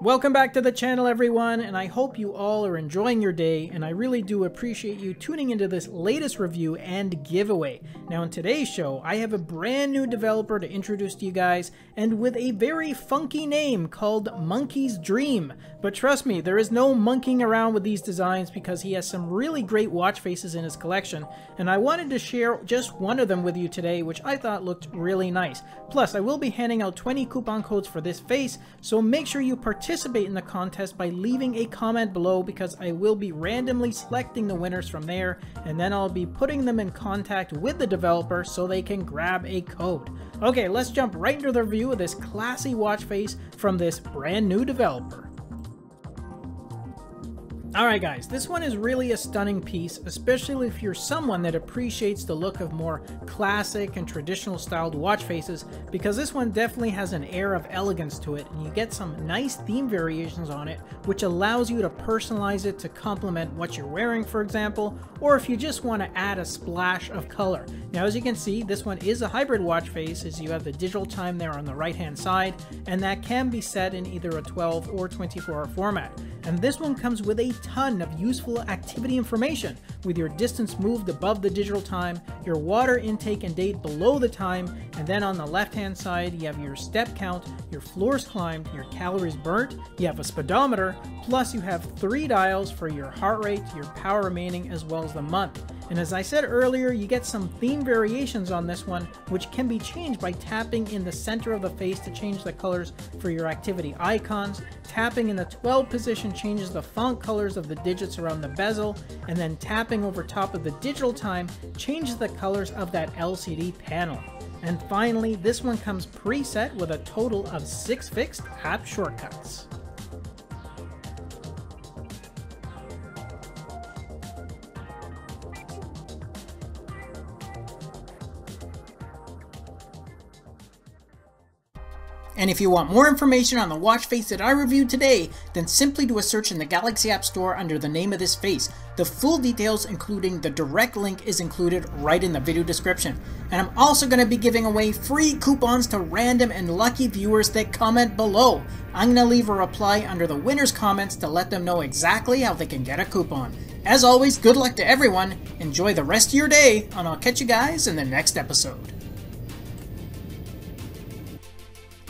Welcome back to the channel everyone, and I hope you all are enjoying your day, and I really do appreciate you tuning into this latest review and giveaway. Now in today's show, I have a brand new developer to introduce to you guys, and with a very funky name called Monkey's Dream. But trust me, there is no monkeying around with these designs because he has some really great watch faces in his collection, and I wanted to share just one of them with you today, which I thought looked really nice. Plus, I will be handing out 20 coupon codes for this face, so make sure you participate participate in the contest by leaving a comment below because I will be randomly selecting the winners from there and then I'll be putting them in contact with the developer so they can grab a code. Okay, let's jump right into the review of this classy watch face from this brand new developer. Alright guys, this one is really a stunning piece, especially if you're someone that appreciates the look of more classic and traditional styled watch faces, because this one definitely has an air of elegance to it, and you get some nice theme variations on it, which allows you to personalize it to complement what you're wearing, for example, or if you just want to add a splash of color. Now as you can see, this one is a hybrid watch face, as you have the digital time there on the right hand side, and that can be set in either a 12 or 24 hour format. And this one comes with a ton of useful activity information with your distance moved above the digital time, your water intake and date below the time, and then on the left hand side you have your step count, your floors climbed, your calories burnt, you have a speedometer, plus you have three dials for your heart rate, your power remaining, as well as the month. And as I said earlier, you get some theme variations on this one, which can be changed by tapping in the center of the face to change the colors for your activity icons. Tapping in the 12 position changes the font colors of the digits around the bezel, and then tapping over top of the digital time changes the colors of that LCD panel. And finally, this one comes preset with a total of 6 fixed app shortcuts. And if you want more information on the watch face that I reviewed today, then simply do a search in the Galaxy App Store under the name of this face. The full details, including the direct link, is included right in the video description. And I'm also going to be giving away free coupons to random and lucky viewers that comment below. I'm going to leave a reply under the winner's comments to let them know exactly how they can get a coupon. As always, good luck to everyone, enjoy the rest of your day, and I'll catch you guys in the next episode.